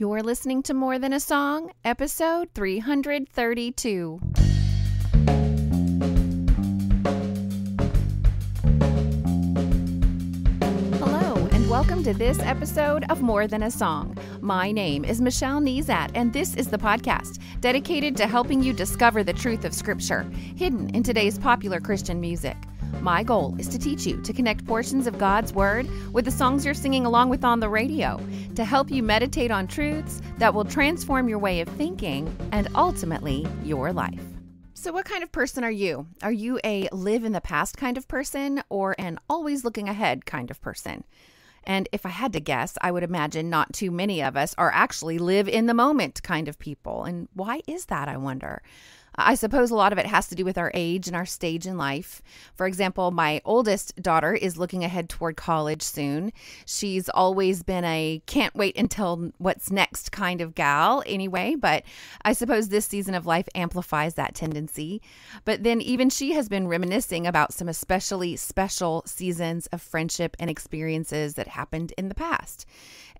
You're listening to More Than a Song, episode 332. Hello, and welcome to this episode of More Than a Song. My name is Michelle Nezat, and this is the podcast dedicated to helping you discover the truth of Scripture hidden in today's popular Christian music. My goal is to teach you to connect portions of God's Word with the songs you're singing along with on the radio to help you meditate on truths that will transform your way of thinking and ultimately your life. So, what kind of person are you? Are you a live in the past kind of person or an always looking ahead kind of person? And if I had to guess, I would imagine not too many of us are actually live in the moment kind of people. And why is that, I wonder? I suppose a lot of it has to do with our age and our stage in life. For example, my oldest daughter is looking ahead toward college soon. She's always been a can't wait until what's next kind of gal, anyway, but I suppose this season of life amplifies that tendency. But then even she has been reminiscing about some especially special seasons of friendship and experiences that happened in the past.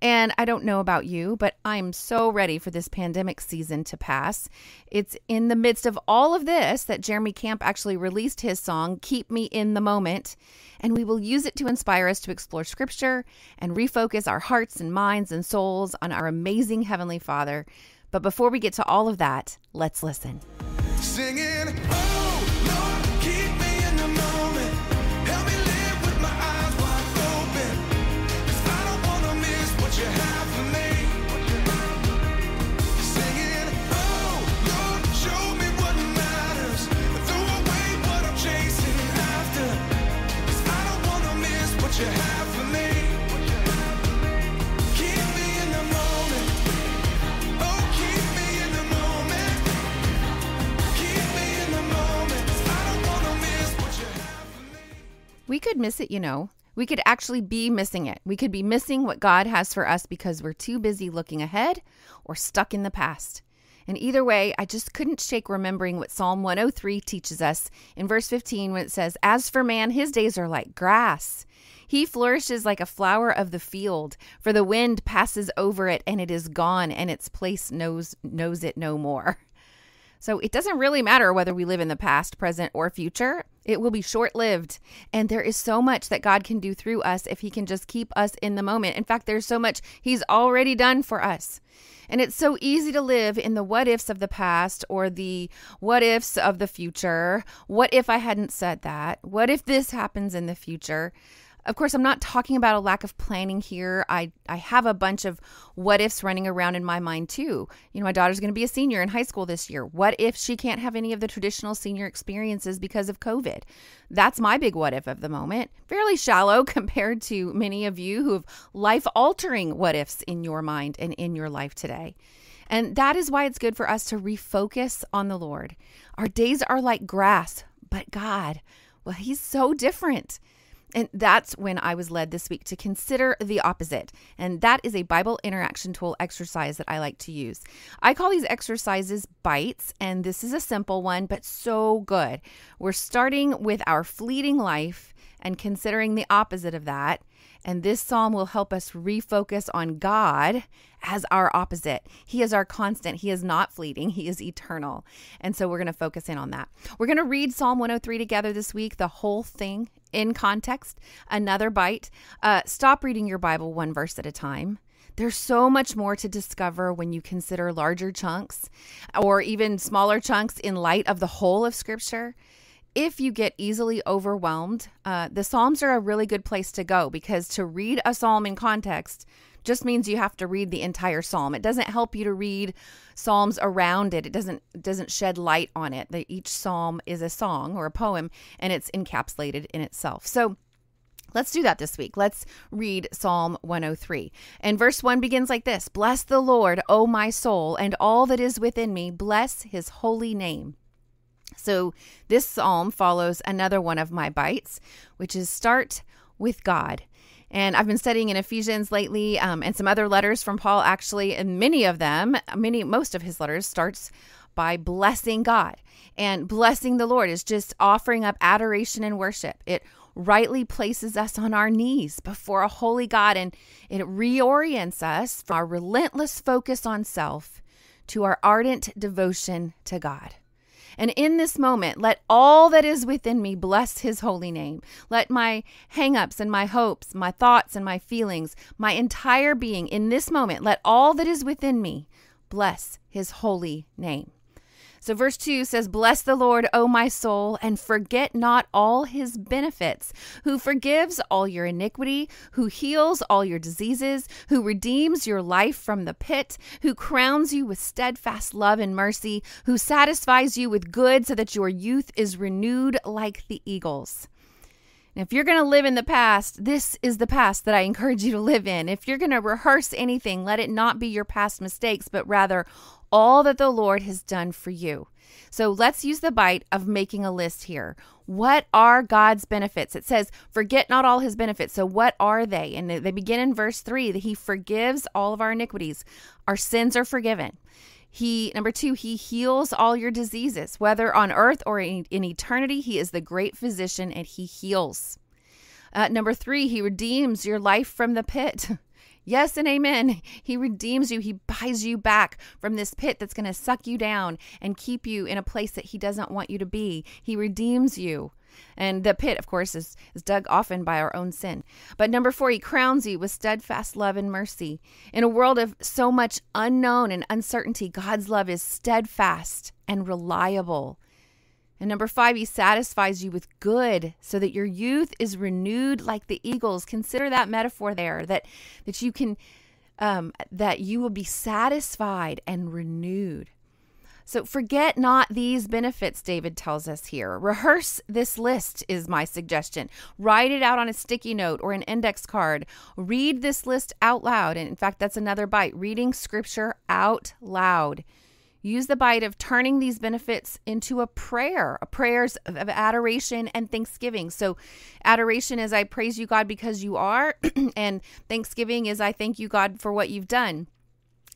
And I don't know about you, but I'm so ready for this pandemic season to pass. It's in the midst of all of this that Jeremy Camp actually released his song, Keep Me in the Moment. And we will use it to inspire us to explore scripture and refocus our hearts and minds and souls on our amazing Heavenly Father. But before we get to all of that, let's listen. Singing, oh, could miss it, you know. We could actually be missing it. We could be missing what God has for us because we're too busy looking ahead or stuck in the past. And either way, I just couldn't shake remembering what Psalm 103 teaches us in verse 15 when it says, As for man, his days are like grass. He flourishes like a flower of the field, for the wind passes over it and it is gone, and its place knows knows it no more. So it doesn't really matter whether we live in the past, present, or future. It will be short lived. And there is so much that God can do through us if He can just keep us in the moment. In fact, there's so much He's already done for us. And it's so easy to live in the what ifs of the past or the what ifs of the future. What if I hadn't said that? What if this happens in the future? Of course, I'm not talking about a lack of planning here. I, I have a bunch of what ifs running around in my mind too. You know, my daughter's going to be a senior in high school this year. What if she can't have any of the traditional senior experiences because of COVID? That's my big what if of the moment. Fairly shallow compared to many of you who have life altering what ifs in your mind and in your life today. And that is why it's good for us to refocus on the Lord. Our days are like grass, but God, well, He's so different. And that's when I was led this week to consider the opposite. And that is a Bible interaction tool exercise that I like to use. I call these exercises bites, and this is a simple one, but so good. We're starting with our fleeting life and considering the opposite of that. And this psalm will help us refocus on God as our opposite. He is our constant. He is not fleeting. He is eternal. And so we're going to focus in on that. We're going to read Psalm 103 together this week, the whole thing in context. Another bite. Uh, stop reading your Bible one verse at a time. There's so much more to discover when you consider larger chunks or even smaller chunks in light of the whole of Scripture if you get easily overwhelmed, uh, the Psalms are a really good place to go because to read a psalm in context just means you have to read the entire psalm. It doesn't help you to read psalms around it. It doesn't doesn't shed light on it. That each psalm is a song or a poem and it's encapsulated in itself. So Let's do that this week. Let's read Psalm 103. And verse 1 begins like this Bless the Lord, O my soul, and all that is within me. Bless his holy name. So, this psalm follows another one of my bites, which is start with God. And I've been studying in Ephesians lately um, and some other letters from Paul, actually, and many of them, many, most of his letters starts by blessing God. And blessing the Lord is just offering up adoration and worship. It rightly places us on our knees before a holy God and it reorients us from our relentless focus on self to our ardent devotion to God. And in this moment, let all that is within me bless his holy name. Let my hangups and my hopes, my thoughts and my feelings, my entire being in this moment, let all that is within me bless his holy name. So, verse 2 says, Bless the Lord, O my soul, and forget not all his benefits, who forgives all your iniquity, who heals all your diseases, who redeems your life from the pit, who crowns you with steadfast love and mercy, who satisfies you with good so that your youth is renewed like the eagles. And if you're going to live in the past, this is the past that I encourage you to live in. If you're going to rehearse anything, let it not be your past mistakes, but rather all that the Lord has done for you. So let's use the bite of making a list here. What are God's benefits? It says, forget not all his benefits. So what are they? And they begin in verse three that he forgives all of our iniquities. Our sins are forgiven. He, number two, he heals all your diseases, whether on earth or in, in eternity. He is the great physician and he heals. Uh, number three, he redeems your life from the pit. Yes and amen. He redeems you. He buys you back from this pit that's going to suck you down and keep you in a place that He doesn't want you to be. He redeems you. And the pit, of course, is, is dug often by our own sin. But number four, He crowns you with steadfast love and mercy. In a world of so much unknown and uncertainty, God's love is steadfast and reliable. And number five, he satisfies you with good so that your youth is renewed like the eagles. Consider that metaphor there that, that you can, um, that you will be satisfied and renewed. So forget not these benefits, David tells us here. Rehearse this list, is my suggestion. Write it out on a sticky note or an index card. Read this list out loud. And in fact, that's another bite reading scripture out loud. Use the bite of turning these benefits into a prayer, a prayers of, of adoration and thanksgiving. So, adoration is I praise you, God, because you are, and thanksgiving is I thank you, God, for what you've done.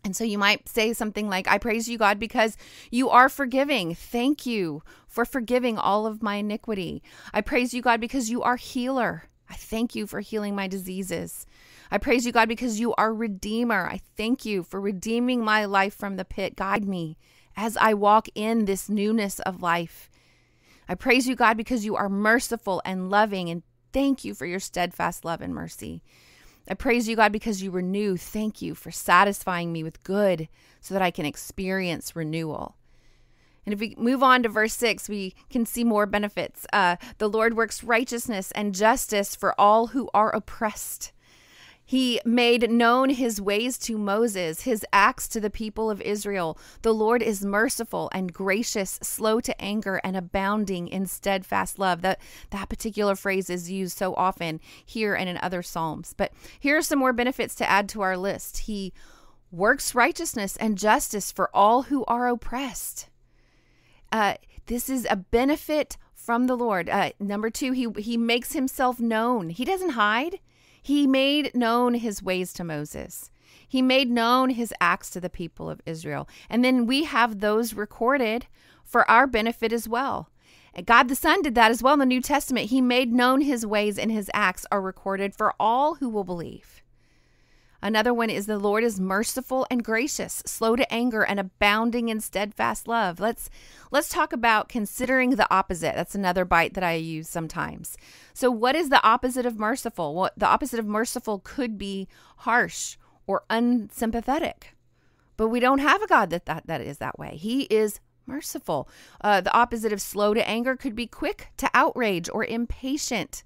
And so you might say something like, I praise you, God, because you are forgiving. Thank you for forgiving all of my iniquity. I praise you, God, because you are healer. I thank you for healing my diseases. I praise you, God, because you are Redeemer. I thank you for redeeming my life from the pit. Guide me as I walk in this newness of life. I praise you, God, because you are merciful and loving, and thank you for your steadfast love and mercy. I praise you, God, because you renew. Thank you for satisfying me with good so that I can experience renewal. And if we move on to verse 6, we can see more benefits. Uh, the Lord works righteousness and justice for all who are oppressed. He made known his ways to Moses, his acts to the people of Israel. The Lord is merciful and gracious, slow to anger, and abounding in steadfast love. That, that particular phrase is used so often here and in other Psalms. But here are some more benefits to add to our list. He works righteousness and justice for all who are oppressed. Uh, this is a benefit from the Lord. Uh, number two, he, he makes himself known, he doesn't hide. He made known his ways to Moses. He made known his acts to the people of Israel. And then we have those recorded for our benefit as well. God the Son did that as well in the New Testament. He made known his ways and his acts are recorded for all who will believe. Another one is the Lord is merciful and gracious, slow to anger and abounding in steadfast love. Let's let's talk about considering the opposite. That's another bite that I use sometimes. So what is the opposite of merciful? Well, the opposite of merciful could be harsh or unsympathetic. But we don't have a God that that, that is that way. He is merciful. Uh, the opposite of slow to anger could be quick to outrage or impatient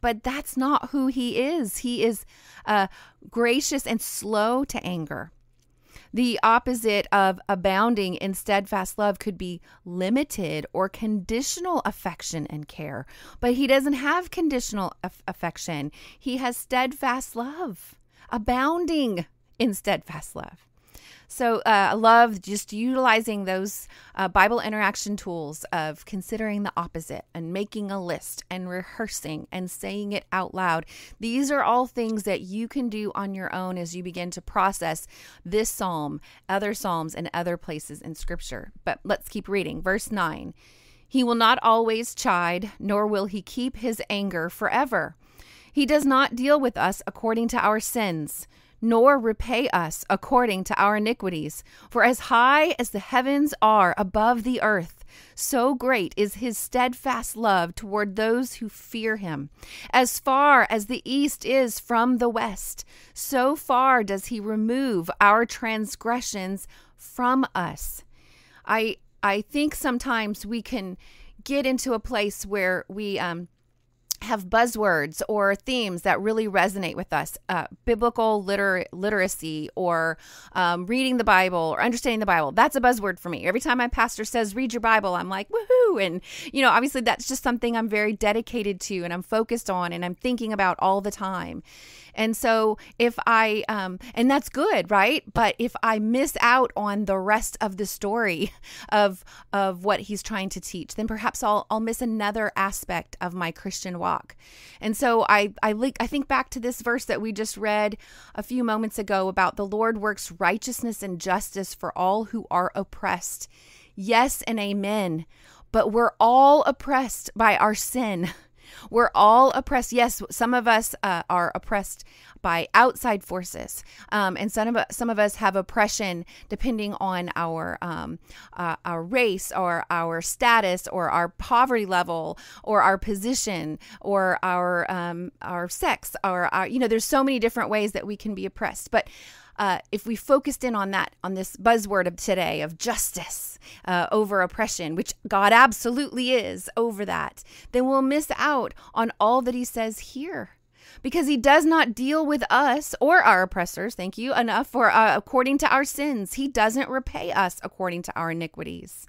but that's not who he is. He is uh, gracious and slow to anger. The opposite of abounding in steadfast love could be limited or conditional affection and care, but he doesn't have conditional aff- affection. He has steadfast love, abounding in steadfast love. So uh, I love just utilizing those uh, Bible interaction tools of considering the opposite and making a list and rehearsing and saying it out loud. These are all things that you can do on your own as you begin to process this psalm, other psalms, and other places in Scripture. But let's keep reading. Verse 9. He will not always chide, nor will he keep his anger forever. He does not deal with us according to our sins, nor repay us according to our iniquities. For as high as the heavens are above the earth, so great is his steadfast love toward those who fear him. As far as the east is from the west, so far does he remove our transgressions from us. I I think sometimes we can get into a place where we um have buzzwords or themes that really resonate with us uh, biblical liter- literacy or um, reading the bible or understanding the bible. That's a buzzword for me. Every time my pastor says read your bible i'm like woohoo! And you know obviously that's just something i'm very dedicated to and i'm focused on and i'm thinking about all the time and so if I, um, and that's good, right? But if I miss out on the rest of the story of of what he's trying to teach, then perhaps I'll I'll miss another aspect of my Christian walk. And so I I link, I think back to this verse that we just read a few moments ago about the Lord works righteousness and justice for all who are oppressed. Yes and amen. But we're all oppressed by our sin. We're all oppressed. Yes, some of us uh, are oppressed by outside forces, um, and some of some of us have oppression depending on our um, uh, our race or our status or our poverty level or our position or our um, our sex or our you know. There's so many different ways that we can be oppressed, but uh, if we focused in on that, on this buzzword of today of justice uh, over oppression, which God absolutely is over that, then we'll miss out on all that He says here. Because he does not deal with us or our oppressors, thank you, enough for uh, according to our sins. He doesn't repay us according to our iniquities.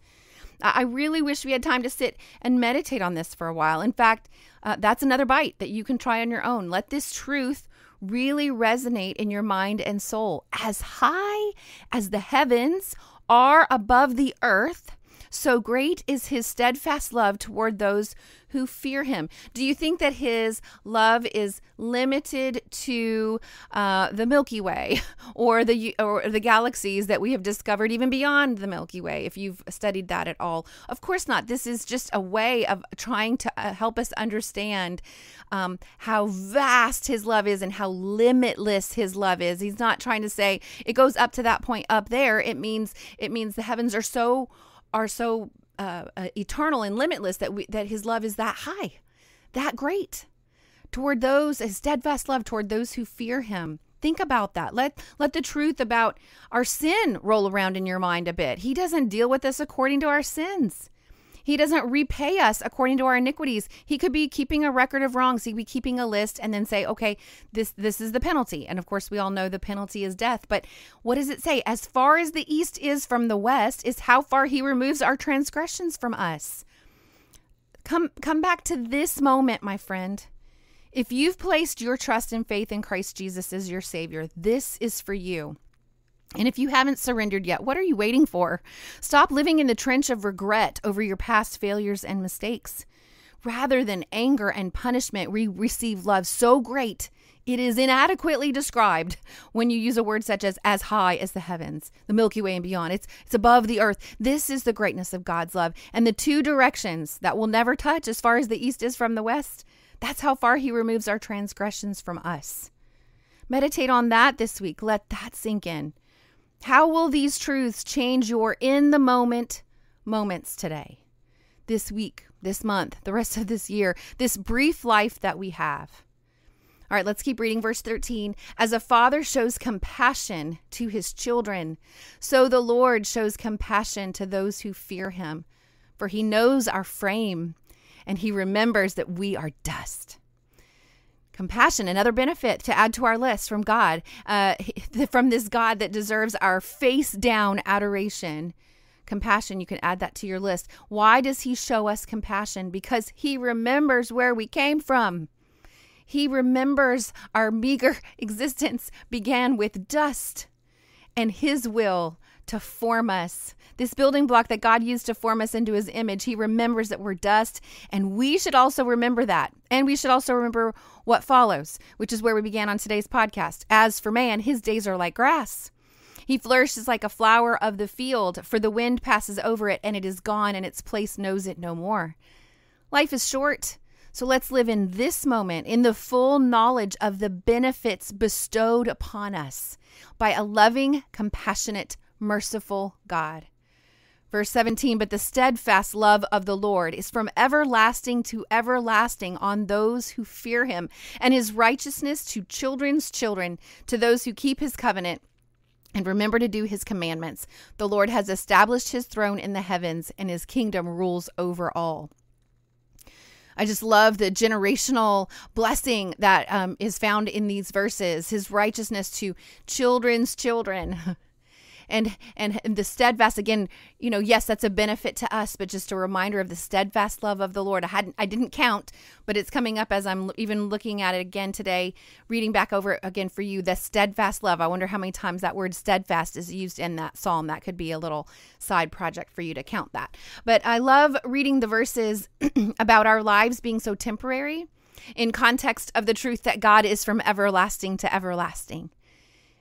I really wish we had time to sit and meditate on this for a while. In fact, uh, that's another bite that you can try on your own. Let this truth really resonate in your mind and soul. As high as the heavens are above the earth, so great is his steadfast love toward those who fear him. Do you think that his love is limited to uh, the Milky Way or the or the galaxies that we have discovered even beyond the Milky Way? If you've studied that at all, of course not. This is just a way of trying to uh, help us understand um, how vast his love is and how limitless his love is. He's not trying to say it goes up to that point up there. It means it means the heavens are so are so uh, uh, eternal and limitless that we that his love is that high that great toward those his steadfast love toward those who fear him. Think about that. Let let the truth about our sin roll around in your mind a bit. He doesn't deal with us according to our sins he doesn't repay us according to our iniquities. He could be keeping a record of wrongs. He'd be keeping a list and then say, okay, this this is the penalty. And of course, we all know the penalty is death. But what does it say? As far as the east is from the west, is how far he removes our transgressions from us. Come come back to this moment, my friend. If you've placed your trust and faith in Christ Jesus as your Savior, this is for you. And if you haven't surrendered yet, what are you waiting for? Stop living in the trench of regret over your past failures and mistakes. Rather than anger and punishment, we receive love so great it is inadequately described when you use a word such as as high as the heavens, the Milky Way and beyond. It's it's above the earth. This is the greatness of God's love. And the two directions that will never touch as far as the east is from the west, that's how far he removes our transgressions from us. Meditate on that this week. Let that sink in. How will these truths change your in the moment moments today, this week, this month, the rest of this year, this brief life that we have? All right, let's keep reading verse 13. As a father shows compassion to his children, so the Lord shows compassion to those who fear him. For he knows our frame and he remembers that we are dust. Compassion, another benefit to add to our list from God, uh, from this God that deserves our face down adoration. Compassion, you can add that to your list. Why does He show us compassion? Because He remembers where we came from. He remembers our meager existence began with dust, and His will to form us. This building block that God used to form us into his image, he remembers that we're dust. And we should also remember that. And we should also remember what follows, which is where we began on today's podcast. As for man, his days are like grass. He flourishes like a flower of the field, for the wind passes over it and it is gone, and its place knows it no more. Life is short. So let's live in this moment in the full knowledge of the benefits bestowed upon us by a loving, compassionate, merciful God. Verse 17, but the steadfast love of the Lord is from everlasting to everlasting on those who fear him, and his righteousness to children's children, to those who keep his covenant and remember to do his commandments. The Lord has established his throne in the heavens, and his kingdom rules over all. I just love the generational blessing that um, is found in these verses, his righteousness to children's children. and and the steadfast again you know yes that's a benefit to us but just a reminder of the steadfast love of the lord. I hadn't i didn't count but it's coming up as i'm even looking at it again today reading back over again for you the steadfast love. I wonder how many times that word steadfast is used in that psalm. That could be a little side project for you to count that. But i love reading the verses about our lives being so temporary in context of the truth that God is from everlasting to everlasting.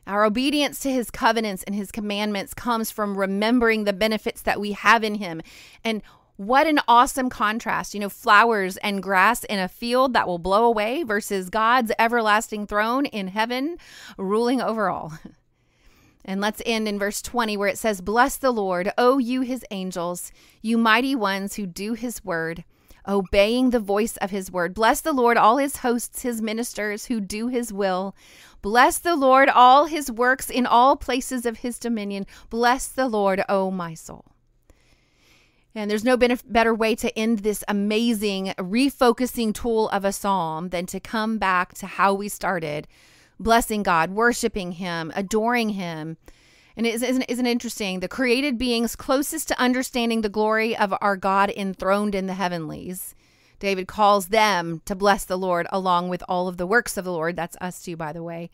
Our obedience to his covenants and his commandments comes from remembering the benefits that we have in him. And what an awesome contrast, you know, flowers and grass in a field that will blow away versus God's everlasting throne in heaven ruling over all. And let's end in verse 20 where it says, Bless the Lord, O you his angels, you mighty ones who do his word obeying the voice of his word. Bless the Lord, all his hosts, his ministers who do his will. Bless the Lord, all his works in all places of his dominion. Bless the Lord, O my soul. And there's no better way to end this amazing refocusing tool of a psalm than to come back to how we started blessing God, worshiping Him, adoring Him, and isn't, isn't interesting? The created beings closest to understanding the glory of our God enthroned in the heavenlies. David calls them to bless the Lord along with all of the works of the Lord. That's us too, by the way.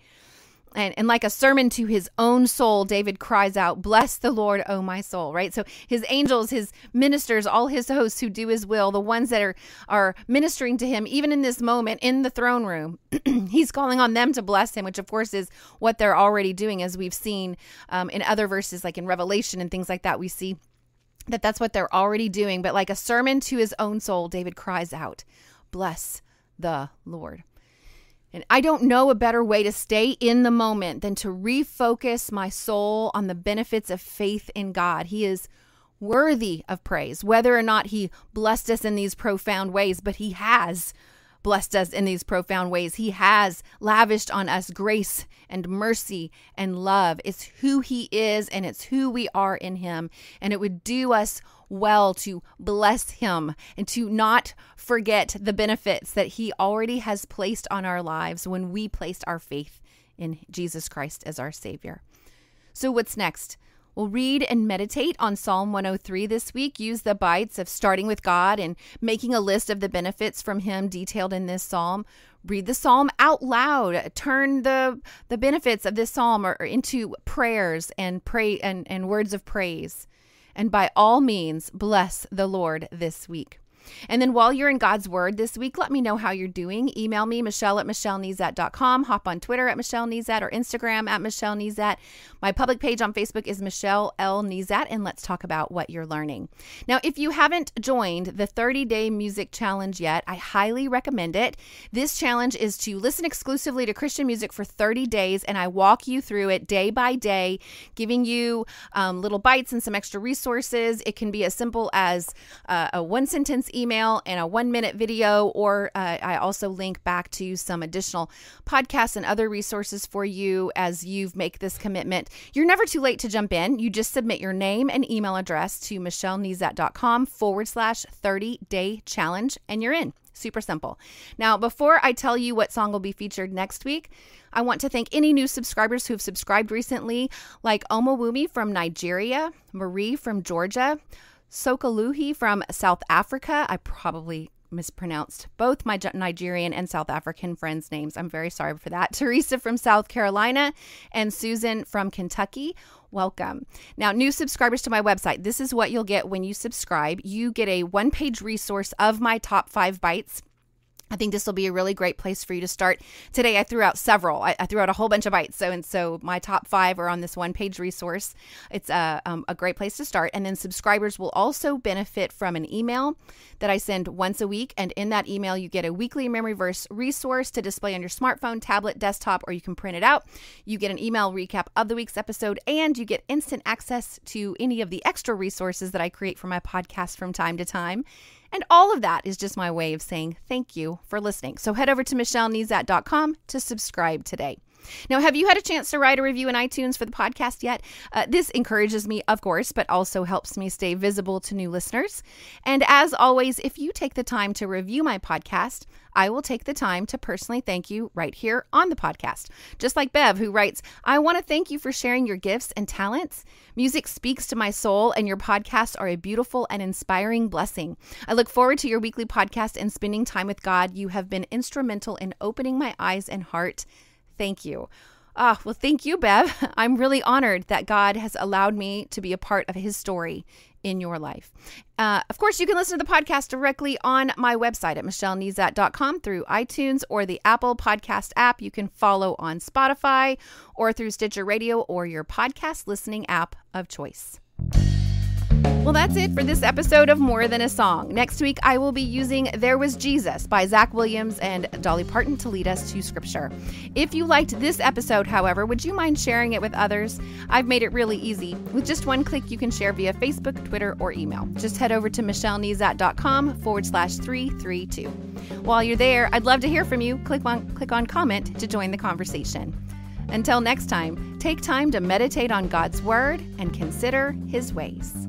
And, and like a sermon to his own soul, David cries out, Bless the Lord, O my soul, right? So his angels, his ministers, all his hosts who do his will, the ones that are, are ministering to him, even in this moment in the throne room, he's calling on them to bless him, which of course is what they're already doing, as we've seen um, in other verses, like in Revelation and things like that. We see that that's what they're already doing. But like a sermon to his own soul, David cries out, Bless the Lord. And I don't know a better way to stay in the moment than to refocus my soul on the benefits of faith in God. He is worthy of praise, whether or not He blessed us in these profound ways, but He has blessed us in these profound ways. He has lavished on us grace and mercy and love. It's who He is and it's who we are in Him. And it would do us well to bless Him and to not forget the benefits that He already has placed on our lives when we placed our faith in Jesus Christ as our Savior. So, what's next? We'll read and meditate on Psalm 103 this week. Use the bites of starting with God and making a list of the benefits from Him detailed in this psalm. Read the psalm out loud. Turn the the benefits of this psalm or, or into prayers and pray and, and words of praise. And by all means, bless the Lord this week. And then while you're in God's Word this week, let me know how you're doing. Email me, Michelle at MichelleNezat.com. Hop on Twitter at Michelle Nezat or Instagram at Michelle Nezat. My public page on Facebook is Michelle L. Nezat, and let's talk about what you're learning. Now, if you haven't joined the 30 day music challenge yet, I highly recommend it. This challenge is to listen exclusively to Christian music for 30 days, and I walk you through it day by day, giving you um, little bites and some extra resources. It can be as simple as uh, a one sentence email and a one minute video, or uh, I also link back to some additional podcasts and other resources for you as you make this commitment. You're never too late to jump in. You just submit your name and email address to michellenezat.com forward slash 30 day challenge, and you're in. Super simple. Now, before I tell you what song will be featured next week, I want to thank any new subscribers who have subscribed recently, like Omawumi from Nigeria, Marie from Georgia, Sokaluhi from South Africa. I probably mispronounced both my Nigerian and South African friends' names. I'm very sorry for that. Teresa from South Carolina and Susan from Kentucky. Welcome. Now, new subscribers to my website, this is what you'll get when you subscribe. You get a one page resource of my top five bites I think this will be a really great place for you to start. Today, I threw out several. I, I, threw out a whole bunch of bites. So, and so my top five are on this one page resource. It's a, um, a great place to start. And then subscribers will also benefit from an email that I send once a week. And in that email, you get a weekly memory verse resource to display on your smartphone, tablet, desktop, or you can print it out. You get an email recap of the week's episode, and you get instant access to any of the extra resources that I create for my podcast from time to time. And all of that is just my way of saying thank you for listening. So head over to michellenezat.com to subscribe today. Now, have you had a chance to write a review in iTunes for the podcast yet? Uh, this encourages me, of course, but also helps me stay visible to new listeners. And as always, if you take the time to review my podcast, I will take the time to personally thank you right here on the podcast. Just like Bev, who writes, I want to thank you for sharing your gifts and talents. Music speaks to my soul, and your podcasts are a beautiful and inspiring blessing. I look forward to your weekly podcast and spending time with God. You have been instrumental in opening my eyes and heart Thank you. Ah, well, thank you, Bev. I'm really honored that God has allowed me to be a part of his story in your life. Uh, of course, you can listen to the podcast directly on my website at michellenezat.com through iTunes or the Apple Podcast app. You can follow on Spotify or through Stitcher Radio or your podcast listening app of choice. Well, that's it for this episode of More Than a Song. Next week, I will be using There Was Jesus by Zach Williams and Dolly Parton to lead us to scripture. If you liked this episode, however, would you mind sharing it with others? I've made it really easy. With just one click, you can share via Facebook, Twitter, or email. Just head over to michellenezat.com forward slash 332. While you're there, I'd love to hear from you. Click on, click on comment to join the conversation. Until next time, take time to meditate on God's Word and consider His ways.